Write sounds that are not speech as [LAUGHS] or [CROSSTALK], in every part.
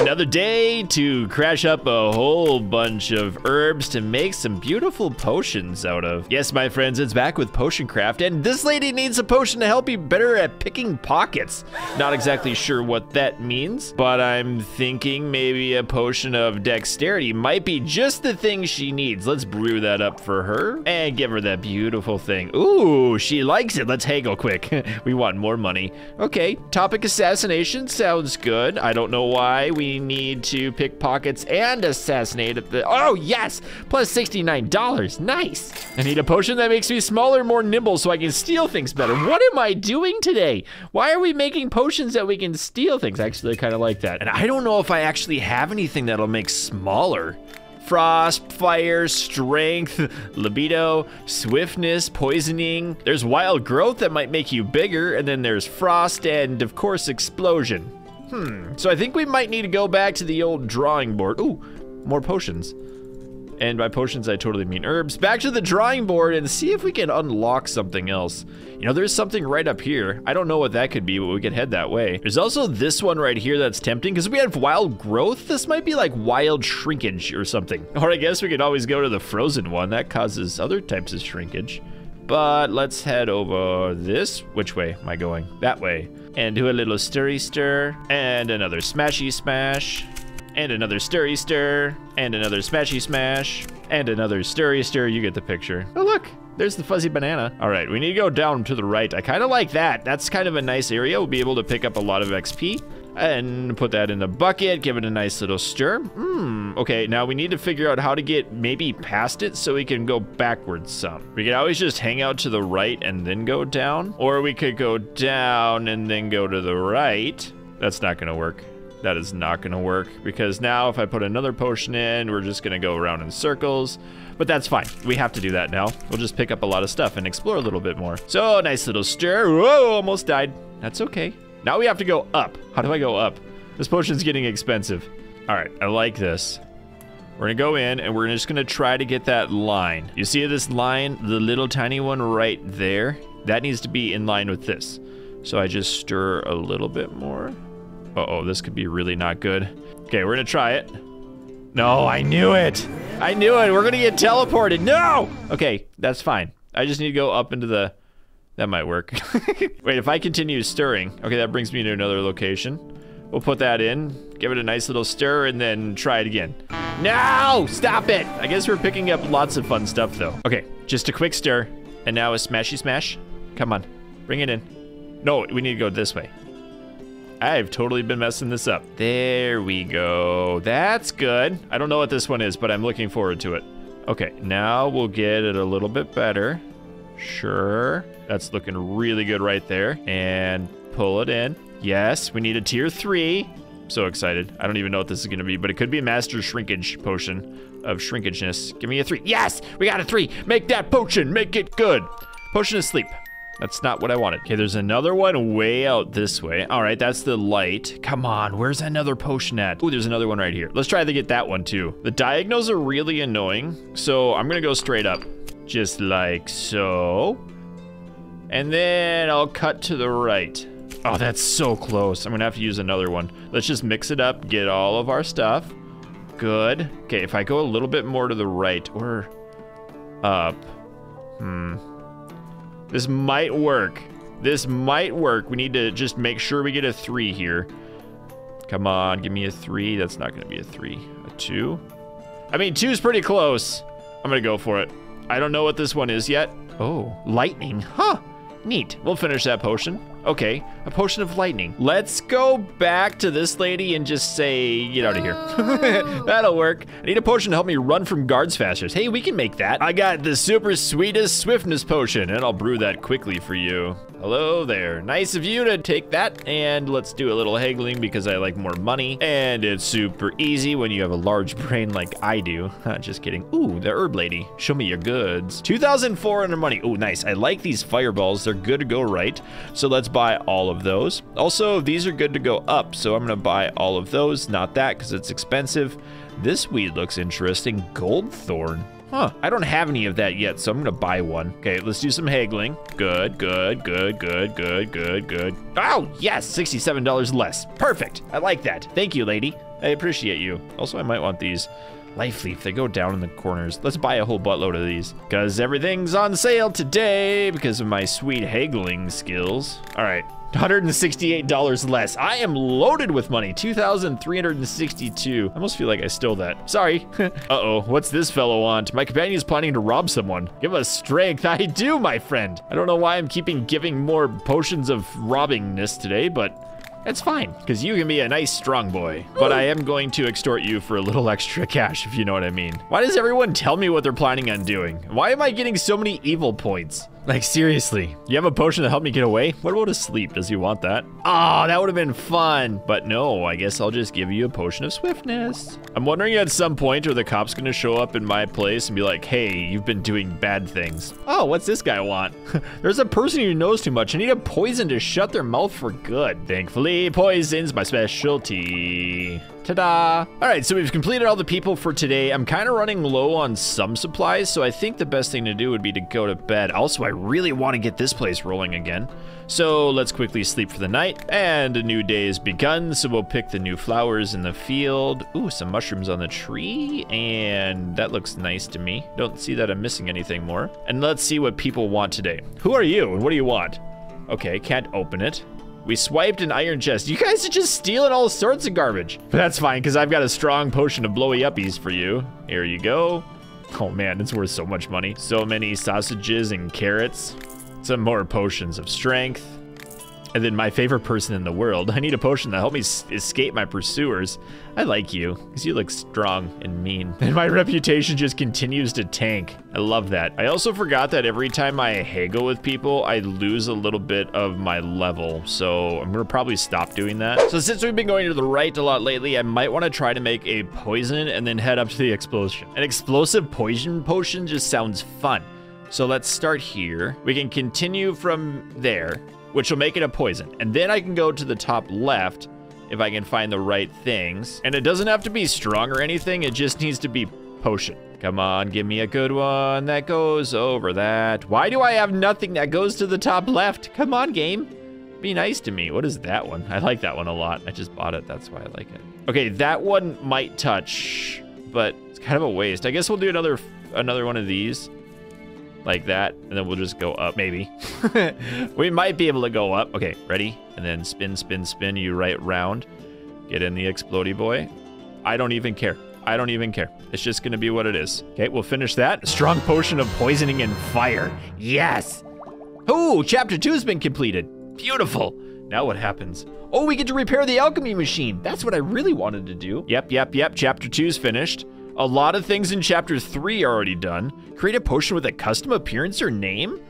Another day to crash up a whole bunch of herbs to make some beautiful potions out of. Yes, my friends, it's back with Potion Craft, and this lady needs a potion to help you better at picking pockets. Not exactly sure what that means, but I'm thinking maybe a potion of dexterity might be just the thing she needs. Let's brew that up for her and give her that beautiful thing. Ooh, she likes it. Let's haggle quick. [LAUGHS] we want more money. Okay, topic assassination sounds good. I don't know why we need to pick pockets and assassinate at the, oh yes, plus $69, nice. I need a potion that makes me smaller, more nimble so I can steal things better. What am I doing today? Why are we making potions that we can steal things? Actually, I kind of like that. And I don't know if I actually have anything that'll make smaller frost, fire, strength, [LAUGHS] libido, swiftness, poisoning. There's wild growth that might make you bigger, and then there's frost and, of course, explosion. Hmm, so I think we might need to go back to the old drawing board. Ooh, more potions. And by potions, I totally mean herbs. Back to the drawing board and see if we can unlock something else. You know, there's something right up here. I don't know what that could be, but we could head that way. There's also this one right here that's tempting because we have wild growth. This might be like wild shrinkage or something. [LAUGHS] Or I guess we could always go to the frozen one. That causes other types of shrinkage. But let's head over this. Which way am I going? That way. And do a little stirry stir. And another smashy smash. And another stirry stir. And another smashy smash. And another stirry stir. You get the picture. Oh, look. There's the fuzzy banana. All right, we need to go down to the right. I kind of like that. That's kind of a nice area. We'll be able to pick up a lot of XP and put that in the bucket, give it a nice little stir. Hmm, okay, now we need to figure out how to get maybe past it so we can go backwards some. We could always just hang out to the right and then go down, or we could go down and then go to the right. That's not gonna work. That is not gonna work because now if I put another potion in, we're just gonna go around in circles. But that's fine. We have to do that now. We'll just pick up a lot of stuff and explore a little bit more. So, nice little stir. Whoa, almost died. That's okay. Now we have to go up. How do I go up? This potion's getting expensive. All right, I like this. We're gonna go in and we're just gonna try to get that line. You see this line, the little tiny one right there? That needs to be in line with this. So I just stir a little bit more. Uh-oh, this could be really not good. Okay, we're gonna try it. No, I knew it. I knew it. We're gonna get teleported. No! Okay, that's fine. I just need to go up into the... That might work. [LAUGHS] Wait, if I continue stirring... Okay, that brings me to another location. We'll put that in, give it a nice little stir, and then try it again. No! Stop it! I guess we're picking up lots of fun stuff, though. Okay, just a quick stir. And now a smashy smash. Come on, bring it in. No, we need to go this way. I've totally been messing this up. There we go. That's good. I don't know what this one is, but I'm looking forward to it. Okay, now we'll get it a little bit better. Sure. That's looking really good right there. And pull it in. Yes, we need a tier three. so excited. I don't even know what this is gonna be, but it could be a master shrinkage potion of shrinkageness. Give me a three. Yes, we got a three. Make that potion, make it good. Potion of sleep. That's not what I wanted. Okay, there's another one way out this way. All right, that's the light. Come on, where's another potion at? Oh, there's another one right here. Let's try to get that one too. The diagonals are really annoying, so I'm gonna go straight up. Just like so. And then I'll cut to the right. Oh, that's so close. I'm gonna have to use another one. Let's just mix it up, get all of our stuff. Good. Okay, if I go a little bit more to the right or up. Hmm. This might work. This might work. We need to just make sure we get a three here. Come on, give me a three. That's not gonna be a three. A two? I mean, two's pretty close. I'm gonna go for it. I don't know what this one is yet. Oh, lightning. Huh. Neat. We'll finish that potion. Okay, a potion of lightning. Let's go back to this lady and just say, get out of here. [LAUGHS] That'll work. I need a potion to help me run from guards faster. Hey, we can make that. I got the super sweetest swiftness potion, and I'll brew that quickly for you. Hello there. Nice of you to take that, and let's do a little haggling because I like more money. And it's super easy when you have a large [LAUGHS] brain like I do. Just kidding. Ooh, the herb lady. Show me your goods. 2,400 money. Ooh, nice. I like these fireballs. They're good to go right. So let's buy all of those. Also, these are good to go up, so I'm gonna buy all of those. Not that, because it's expensive. This weed looks interesting. Gold thorn. Huh, I don't have any of that yet, so I'm gonna buy one. Okay, let's do some haggling. Good, good, good, good, good, good, good. Oh, yes, $67 less. Perfect, I like that. Thank you, lady. I appreciate you. Also, I might want these. Life Leaf, they go down in the corners. Let's buy a whole buttload of these. Because everything's on sale today because of my sweet haggling skills. All right, $168 less. I am loaded with money. 2,362. I almost feel like I stole that. Sorry. [LAUGHS] Uh-oh, what's this fellow want? My companion is planning to rob someone. Give us strength. [LAUGHS] I do, my friend. I don't know why I'm keeping giving more potions of robbingness today, but that's fine, because you can be a nice strong boy. But I am going to extort you for a little extra cash, if you know what I mean. Why does everyone tell me what they're planning on doing? Why am I getting so many evil points? Like, seriously, you have a potion to help me get away? What about a sleep? Does he want that? Oh, that would have been fun. But no, I guess I'll just give you a potion of swiftness. I'm wondering at some point are the cops gonna show up in my place and be like, hey, you've been doing bad things. Oh, what's this guy want? [LAUGHS] There's a person who knows too much. I need a poison to shut their mouth for good. Thankfully, poison's my specialty. Ta-da! All right, so we've completed all the people for today. I'm kind of running low on some supplies, so I think the best thing to do would be to go to bed. Also, I really want to get this place rolling again. So let's quickly sleep for the night, and a new day has begun, so we'll pick the new flowers in the field. Ooh, some mushrooms on the tree, and that looks nice to me. Don't see that I'm missing anything more. And let's see what people want today. Who are you, and what do you want? Okay, can't open it. We swiped an iron chest. You guys are just stealing all sorts of garbage. But that's fine, because I've got a strong potion of blowy uppies for you. Here you go. Oh man, it's worth so much money. So many sausages and carrots. Some more potions of strength. And then my favorite person in the world. I need a potion to help me escape my pursuers. I like you, because you look strong and mean. [LAUGHS] And my reputation just continues to tank. I love that. I also forgot that every time I haggle with people, I lose a little bit of my level. So I'm gonna probably stop doing that. So since we've been going to the right a lot lately, I might want to try to make a poison and then head up to the explosion. An explosive poison potion just sounds fun. So let's start here. We can continue from there which will make it a poison. And then I can go to the top left if I can find the right things. And it doesn't have to be strong or anything, it just needs to be potion. Come on, give me a good one that goes over that. Why do I have nothing that goes to the top left? Come on, game. Be nice to me. What is that one? I like that one a lot. I just bought it, that's why I like it. Okay, that one might touch, but it's kind of a waste. I guess we'll do another another one of these like that, and then we'll just go up, maybe. [LAUGHS] [LAUGHS] we might be able to go up. Okay, ready? And then spin, spin, spin you right round. Get in the explody boy. I don't even care. I don't even care. It's just gonna be what it is. Okay, we'll finish that. Strong potion of poisoning and fire. Yes! Oh, chapter two has been completed. Beautiful. Now what happens? Oh, we get to repair the alchemy machine. That's what I really wanted to do. Yep, yep, yep. Chapter two's finished. A lot of things in chapter three are already done. Create a potion with a custom appearance or name?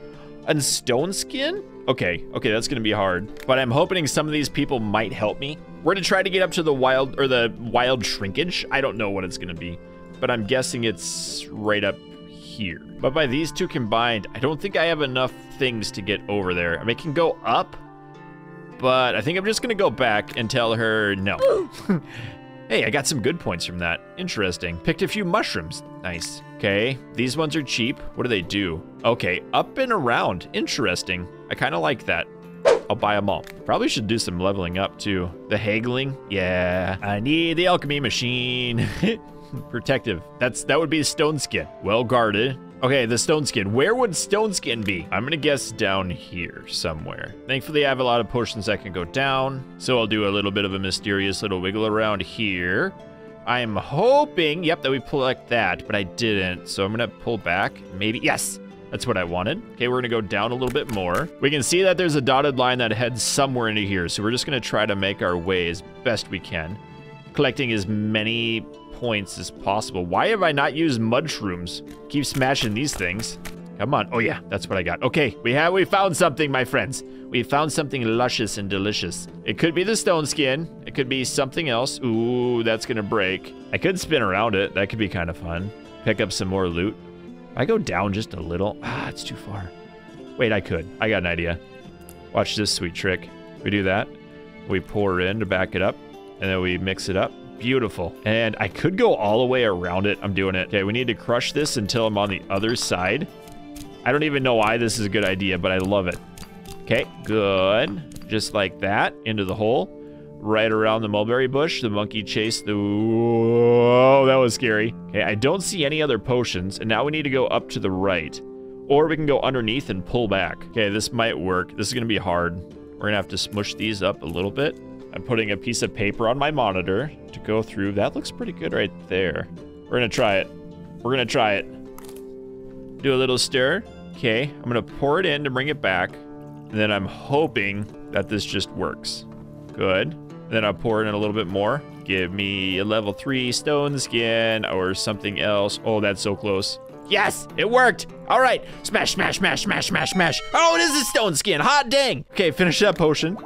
And stone skin? Okay, okay, that's gonna be hard. But I'm hoping some of these people might help me. We're gonna try to get up to the wild, or the wild shrinkage. I don't know what it's gonna be, but I'm guessing it's right up here. But by these two combined, I don't think I have enough things to get over there. I mean, it can go up, but I think I'm just gonna go back and tell her no. [LAUGHS] Hey, I got some good points from that. Interesting. Picked a few mushrooms. Nice. Okay, these ones are cheap. What do they do? Okay, up and around. Interesting. I kind of like that. I'll buy them all. Probably should do some leveling up too. The haggling, yeah. I need the alchemy machine. [LAUGHS] Protective. That's that would be a stone skin. Well guarded. Okay, the stone skin. Where would stone skin be? I'm gonna guess down here somewhere. Thankfully, I have a lot of potions that can go down, so I'll do a little bit of a mysterious little wiggle around here. I'm hoping, yep, that we collect that, but I didn't, so I'm gonna pull back. Maybe, yes, that's what I wanted. Okay, we're gonna go down a little bit more. We can see that there's a dotted line that heads somewhere into here, so we're just gonna try to make our way as best we can, collecting as many points as possible. Why have I not used mushrooms? Keep smashing these things. Come on. Oh yeah, that's what I got. Okay, we have we found something, my friends. We found something luscious and delicious. It could be the stone skin. It could be something else. Ooh, that's gonna break. I could spin around it. That could be kind of fun. Pick up some more loot. I go down just a little. Ah, it's too far. Wait, I could. I got an idea. Watch this sweet trick. We do that. We pour in to back it up, and then we mix it up. Beautiful. And I could go all the way around it. I'm doing it. Okay, we need to crush this until I'm on the other side. I don't even know why this is a good idea, but I love it. Okay, good. Just like that, into the hole. right around the mulberry bush. The monkey chased the... Whoa, that was scary. Okay, I don't see any other potions, and now we need to go up to the right. Or we can go underneath and pull back. Okay, this might work. This is gonna be hard. We're gonna have to smush these up a little bit. I'm putting a piece of paper on my monitor to go through. That looks pretty good right there. We're gonna try it. We're gonna try it. Do a little stir. Okay, I'm gonna pour it in to bring it back. And then I'm hoping that this just works. Good. And then I'll pour it in a little bit more. Give me a level three stone skin or something else. Oh, that's so close. Yes, it worked. All right, smash, smash, smash, smash, smash, smash. Oh, it is a stone skin. Hot dang. Okay, finish that potion.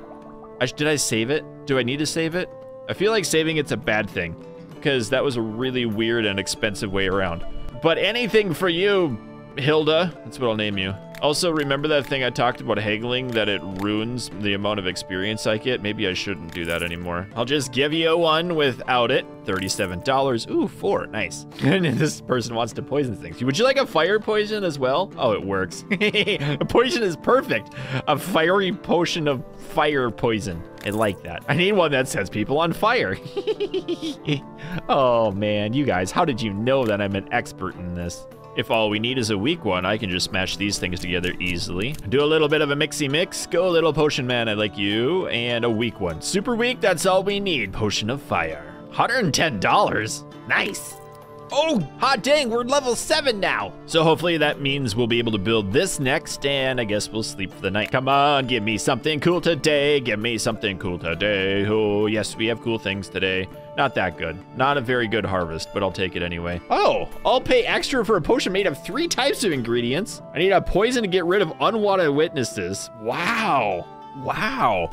I, did I save it? Do I need to save it? I feel like saving it's a bad thing because that was a really weird and expensive way around. But anything for you, Hilda. That's what I'll name you. Also, remember that thing I talked about haggling, that it ruins the amount of experience I get? Maybe I shouldn't do that anymore. I'll just give you one without it. $37. Ooh, four. Nice. [LAUGHS] this person wants to poison things. Would you like a fire poison as well? Oh, it works. [LAUGHS] a poison is perfect. A fiery potion of fire poison. I like that. I need one that sets people on fire. [LAUGHS] oh, man. You guys, how did you know that I'm an expert in this? If all we need is a weak one, I can just smash these things together easily. Do a little bit of a mixy mix. Go little potion man, I like you. And a weak one. Super weak, that's all we need. Potion of fire. $110. Nice. Oh, hot dang, we're level seven now. So hopefully that means we'll be able to build this next, and I guess we'll sleep for the night. Come on, give me something cool today. Give me something cool today. Oh, yes, we have cool things today. Not that good. Not a very good harvest, but I'll take it anyway. Oh, I'll pay extra for a potion made of three types of ingredients. I need a poison to get rid of unwanted witnesses. Wow. Wow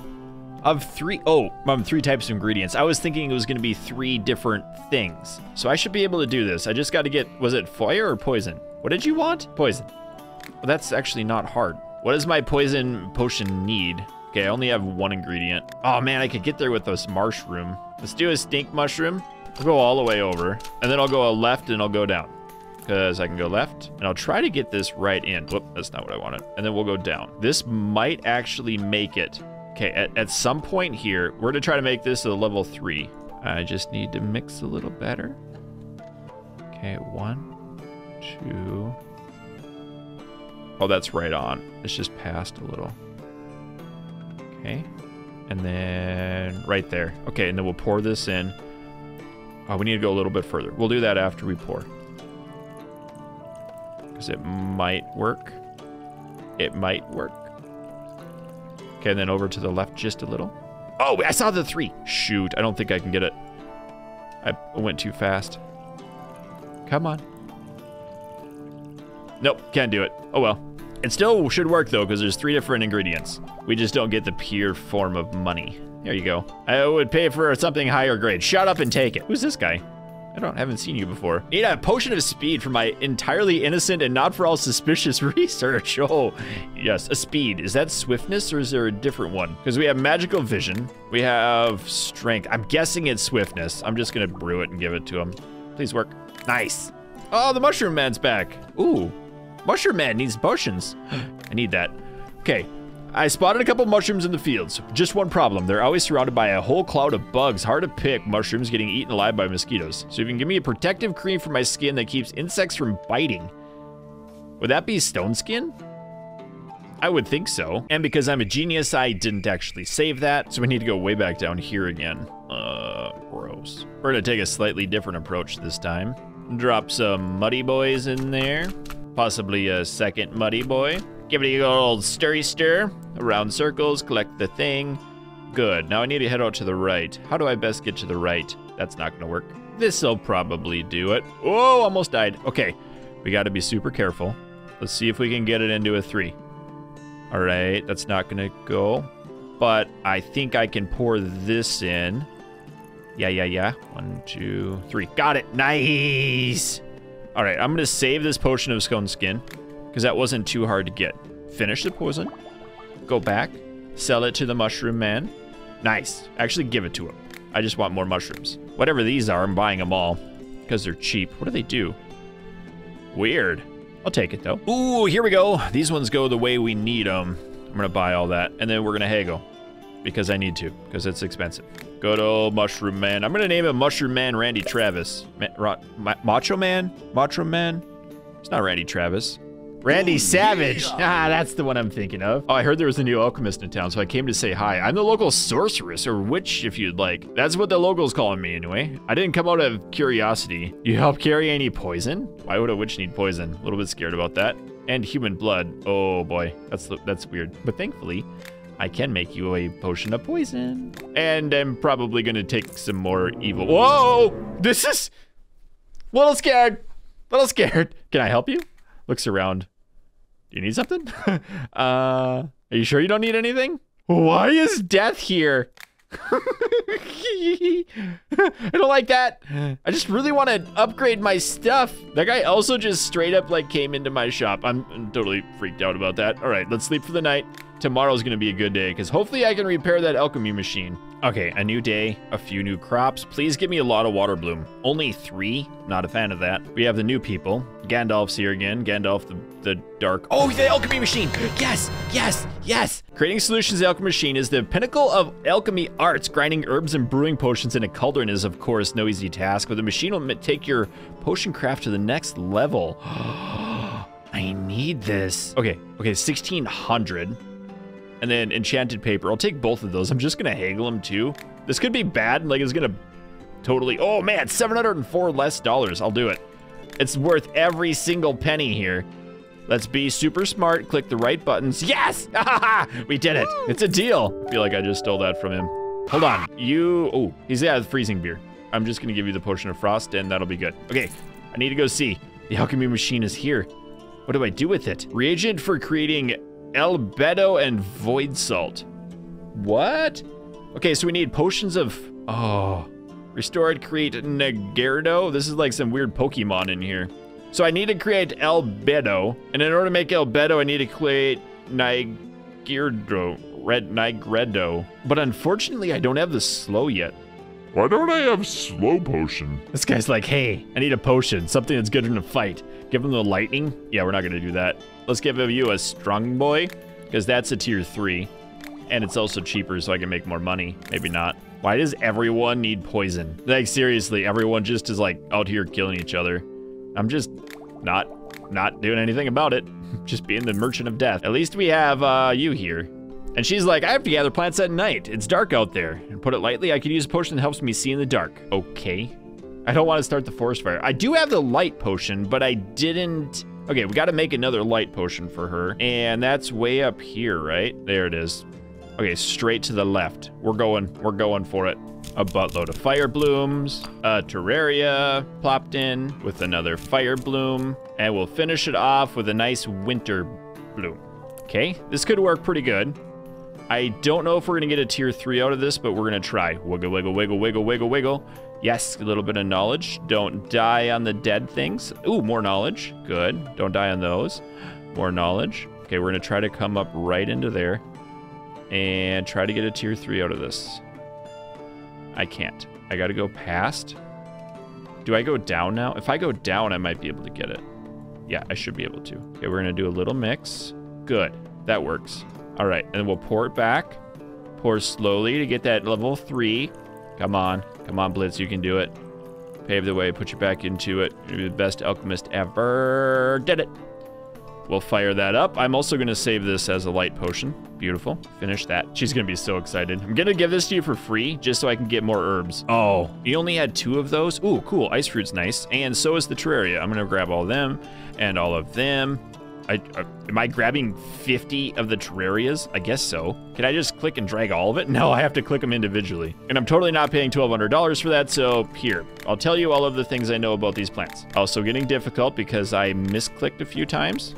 of three, oh, um, three types of ingredients. I was thinking it was gonna be three different things. So I should be able to do this. I just gotta get, was it fire or poison? What did you want? Poison. Well, that's actually not hard. What does my poison potion need? Okay, I only have one ingredient. Oh man, I could get there with this mushroom. Let's do a stink mushroom. I'll go all the way over, and then I'll go left and I'll go down. Because I can go left, and I'll try to get this right in. Whoop, that's not what I wanted. And then we'll go down. This might actually make it. Okay, at, at some point here, we're gonna try to make this a level three. I just need to mix a little better. Okay, one, two. Oh, that's right on. It's just passed a little. Okay, and then right there. Okay, and then we'll pour this in. Oh, we need to go a little bit further. We'll do that after we pour. Because it might work. It might work. Okay, and then over to the left just a little. Oh, I saw the three. Shoot, I don't think I can get it. I went too fast. Come on. Nope, can't do it. Oh well. It still should work though, because there's three different ingredients. We just don't get the pure form of money. There you go. I would pay for something higher grade. Shut up and take it. Who's this guy? I don't haven't seen you before. Need a potion of speed for my entirely innocent and not for all suspicious [LAUGHS] research. Oh, yes, a speed. Is that swiftness or is there a different one? Because we have magical vision. We have strength. I'm guessing it's swiftness. I'm just gonna brew it and give it to him. Please work. Nice. Oh, the mushroom man's back. Ooh, mushroom man needs potions. [GASPS] I need that. Okay, I spotted a couple mushrooms in the fields. Just one problem. They're always surrounded by a whole cloud of bugs. Hard to pick mushrooms getting eaten alive by mosquitoes. So if you can give me a protective cream for my skin that keeps insects from biting. Would that be stone skin? I would think so. And because I'm a genius, I didn't actually save that. So we need to go way back down here again. Uh, gross. We're gonna take a slightly different approach this time. Drop some muddy boys in there. Possibly a second muddy boy. Give it a good old stirry stir. Around circles, collect the thing. Good, now I need to head out to the right. How do I best get to the right? That's not gonna work. This'll probably do it. Oh, almost died. Okay, we gotta be super careful. Let's see if we can get it into a three. All right, that's not gonna go. But I think I can pour this in. Yeah, yeah, yeah. One, two, three. Got it. Nice. All right, I'm gonna save this potion of stone skin because that wasn't too hard to get. Finish the poison, go back, sell it to the mushroom man. Nice. Actually, give it to him. I just want more mushrooms. Whatever these are, I'm buying them all because they're cheap. What do they do? Weird. I'll take it though. Ooh, here we go. These ones go the way we need them. I'm gonna buy all that, and then we're gonna haggle. because I need to, because it's expensive. Good old Mushroom Man. I'm gonna name him Mushroom Man Randy Travis. Ma Ma Macho Man? Macho Man? It's not Randy Travis. Randy Savage. Ah, that's the one I'm thinking of. Oh, I heard there was a new alchemist in town, so I came to say hi. I'm the local sorceress, or witch, if you'd like. That's what the local's calling me, anyway. I didn't come out of curiosity. You help carry any poison? Why would a witch need poison? A little bit scared about that. And human blood. Oh boy, that's that's weird. But thankfully, I can make you a potion of poison. And I'm probably gonna take some more evil. Whoa! This is little scared. Little scared. Can I help you? Looks around. Do you need something? [LAUGHS] uh, are you sure you don't need anything? Why is death here? [LAUGHS] I don't like that. I just really want to upgrade my stuff. That guy also just straight up like came into my shop. I'm, I'm totally freaked out about that. All right, let's sleep for the night. Tomorrow's gonna be a good day because hopefully I can repair that alchemy machine. Okay, a new day, a few new crops. Please give me a lot of water bloom. Only three, not a fan of that. We have the new people. Gandalf's here again. Gandalf the, the dark. Oh, the alchemy machine. Yes, yes, yes. Creating solutions the alchemy machine is the pinnacle of alchemy arts. Grinding herbs and brewing potions in a cauldron is of course no easy task, but the machine will take your potion craft to the next level. [GASPS] I need this. Okay, okay, 1600 and then enchanted paper. I'll take both of those. I'm just gonna haggle them too. This could be bad, like it's gonna totally, oh man, 704 less dollars. I'll do it. It's worth every single penny here. Let's be super smart, click the right buttons. Yes! [LAUGHS] we did it. It's a deal. I feel like I just stole that from him. Hold on, you, oh, he's yeah, freezing beer. I'm just gonna give you the potion of frost and that'll be good. Okay, I need to go see. The alchemy machine is here. What do I do with it? Reagent for creating Albedo and Void Salt. What? Okay, so we need potions of... Oh. Restored, create Nigredo. This is like some weird Pokemon in here. So I need to create Albedo. And in order to make Albedo, I need to create Nigredo. Red Nigredo. But unfortunately, I don't have the slow yet. Why don't I have slow potion? This guy's like, hey, I need a potion, something that's good in a fight. Give him the lightning. Yeah, we're not gonna do that. Let's give you a strong boy, because that's a tier three. And it's also cheaper, so I can make more money. Maybe not. Why does everyone need poison? Like, seriously, everyone just is like out here killing each other. I'm just not, not doing anything about it. [LAUGHS] just being the merchant of death. At least we have uh, you here. And she's like, I have to gather plants at night. It's dark out there. And put it lightly, I could use a potion that helps me see in the dark. Okay. I don't want to start the forest fire. I do have the light potion, but I didn't... Okay, we got to make another light potion for her. And that's way up here, right? There it is. Okay, straight to the left. We're going, we're going for it. A buttload of fire blooms, a terraria plopped in with another fire bloom, and we'll finish it off with a nice winter bloom. Okay, this could work pretty good. I don't know if we're gonna get a tier three out of this, but we're gonna try. Wiggle, wiggle, wiggle, wiggle, wiggle, wiggle. Yes, a little bit of knowledge. Don't die on the dead things. Ooh, more knowledge. Good. Don't die on those. More knowledge. Okay, we're gonna try to come up right into there and try to get a tier three out of this. I can't. I gotta go past. Do I go down now? If I go down, I might be able to get it. Yeah, I should be able to. Okay, we're gonna do a little mix. Good, that works. All right, and we'll pour it back. Pour slowly to get that level three. Come on, come on, Blitz, you can do it. Pave the way, put you back into it. You're the best alchemist ever. Did it. We'll fire that up. I'm also gonna save this as a light potion. Beautiful, finish that. She's gonna be so excited. I'm gonna give this to you for free, just so I can get more herbs. Oh, you only had two of those? Ooh, cool, ice fruit's nice. And so is the Terraria. I'm gonna grab all of them and all of them. I, uh, am I grabbing 50 of the Terrarias? I guess so. Can I just click and drag all of it? [LAUGHS] No, I have to click them individually. And I'm totally not paying $1,200 for that, so here. I'll tell you all of the things I know about these plants. Also getting difficult because I misclicked a few times.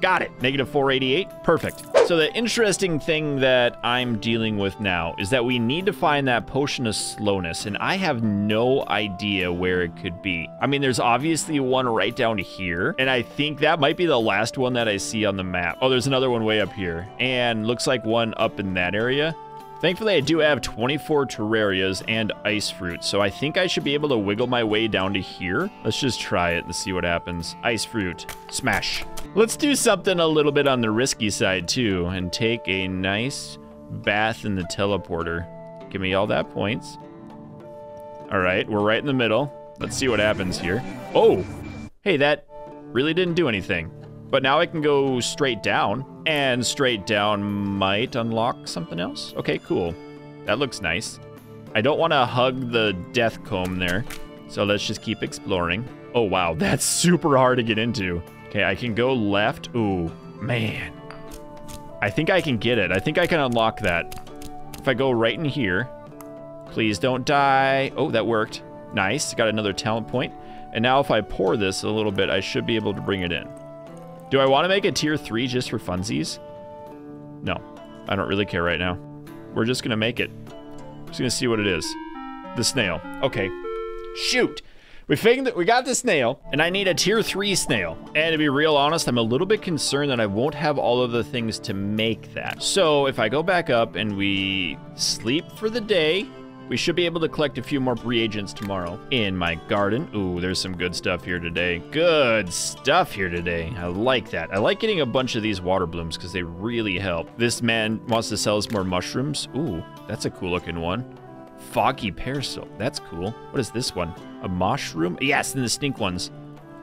Got it, negative 488, perfect. So the interesting thing that I'm dealing with now is that we need to find that potion of slowness, and I have no idea where it could be. I mean, there's obviously one right down here, and I think that might be the last one that I see on the map. Oh, there's another one way up here, and looks like one up in that area. Thankfully, I do have 24 Terrarias and Ice Fruit, so I think I should be able to wiggle my way down to here. Let's just try it and see what happens. Ice Fruit, smash. Let's do something a little bit on the risky side too, and take a nice bath in the teleporter. Give me all that points. All right, we're right in the middle. Let's see what happens here. Oh, hey, that really didn't do anything. But now I can go straight down, and straight down might unlock something else. Okay, cool. That looks nice. I don't want to hug the death comb there, so let's just keep exploring. Oh, wow, [LAUGHS] that's super hard to get into. Okay, I can go left. Ooh, man. I think I can get it. I think I can unlock that. If I go right in here, please don't die. Oh, that worked. Nice, got another talent point. And now if I pour this a little bit, I should be able to bring it in. Do I want to make a tier three just for funsies? No, I don't really care right now. We're just gonna make it. Just gonna see what it is. The snail, okay. Shoot, we figured that we got the snail, and I need a tier three snail. And to be real honest, I'm a little bit concerned that I won't have all of the things to make that. So if I go back up and we sleep for the day, we should be able to collect a few more reagents tomorrow in my garden. Ooh, there's some good stuff here today. Good stuff here today. I like that. I like getting a bunch of these water blooms because they really help. This man wants to sell us more mushrooms. Ooh, that's a cool looking one. Foggy Parasol. That's cool. What is this one? A mushroom? Yes, and the stink ones.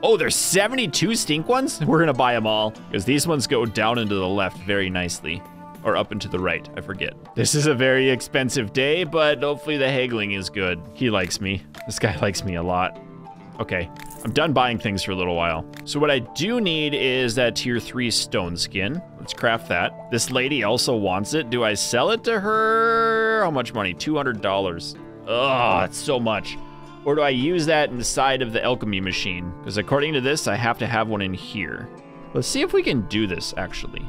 Oh, there's 72 stink ones? We're gonna buy them all because these ones go down into the left very nicely or up into the right, I forget. This is a very expensive day, but hopefully the haggling is good. He likes me. This guy likes me a lot. Okay, I'm done buying things for a little while. So what I do need is that tier three stone skin. Let's craft that. This lady also wants it. Do I sell it to her? How much money? $200. Oh, that's so much. Or do I use that inside of the alchemy machine? Because according to this, I have to have one in here. Let's see if we can do this, actually.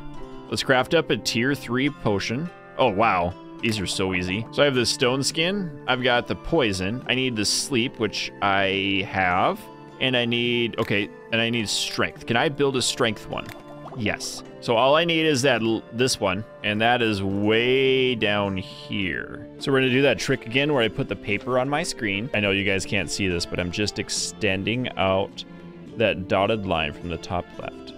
Let's craft up a tier three potion. Oh, wow. These are so easy. So I have the stone skin. I've got the poison. I need the sleep, which I have. And I need, okay, and I need strength. Can I build a strength one? Yes. So all I need is that this one, and that is way down here. So we're gonna do that trick again where I put the paper on my screen. I know you guys can't see this, but I'm just extending out that dotted line from the top left.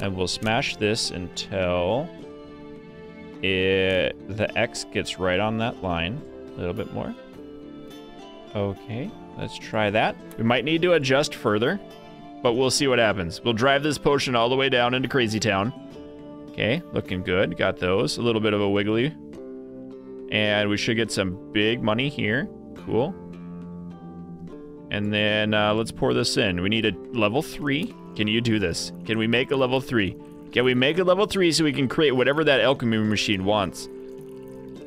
And we'll smash this until it, the X gets right on that line. A little bit more. Okay, let's try that. We might need to adjust further, but we'll see what happens. We'll drive this potion all the way down into Crazy Town. Okay, looking good. Got those. A little bit of a wiggly. And we should get some big money here. Cool. And then uh, let's pour this in. We need a level three. Can you do this? Can we make a level three? Can we make a level three so we can create whatever that alchemy machine wants?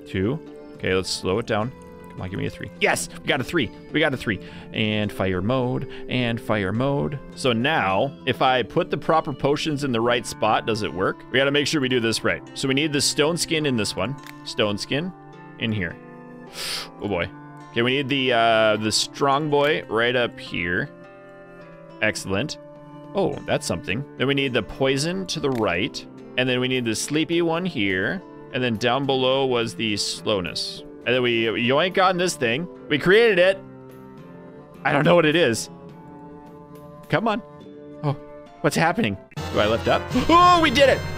Two. Okay, let's slow it down. Come on, give me a three. Yes, we got a three. We got a three. And fire mode, and fire mode. So now, if I put the proper potions in the right spot, does it work? We gotta make sure we do this right. So we need the stone skin in this one. Stone skin in here. [SIGHS] Oh boy. Okay, we need the uh, the strong boy right up here. Excellent. Oh, that's something. Then we need the poison to the right. And then we need the sleepy one here. And then down below was the slowness. And then we yoink on this thing. We created it. I don't know what it is. Come on. Oh, what's happening? Do I lift up? [GASPS] Oh, we did it!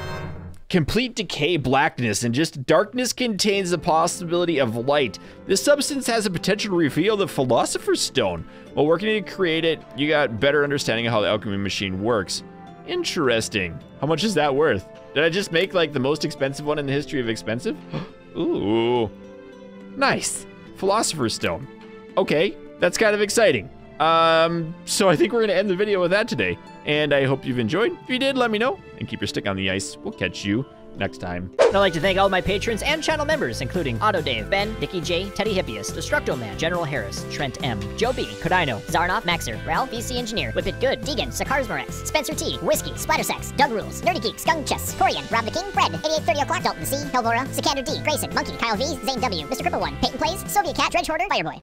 Complete decay blackness and just darkness contains the possibility of light. This substance has a potential to reveal the Philosopher's Stone. While working to create it, you got better understanding of how the alchemy machine works. Interesting. How much is that worth? Did I just make like the most expensive one in the history of expensive? [GASPS] Ooh. Nice. Philosopher's Stone. Okay, that's kind of exciting. Um, so I think we're gonna end the video with that today. And I hope you've enjoyed. If you did, let me know. And keep your stick on the ice. We'll catch you next time. I'd like to thank all my patrons and channel members, including Otto Dave, Ben, Dickie J, Teddy Hippias, Destructo Man, General Harris, Trent M, Joe B, Kodino, Zarnoff, Maxer, Ralph, VC Engineer, Whip It Good, Deegan, Sakars Morex, Spencer T, Whiskey, Splattersex, Doug Rules, Nerdy Geek, Skunk Chess, Corian, Rob the King, Fred, 8830 O'Clock, Dalton C, Helvora, Sikander D, Grayson, Monkey, Kyle V, Zane W, Mr. Cripple One, Peyton Plays, Soviet Cat, Dredge Hoarder, Fireboy.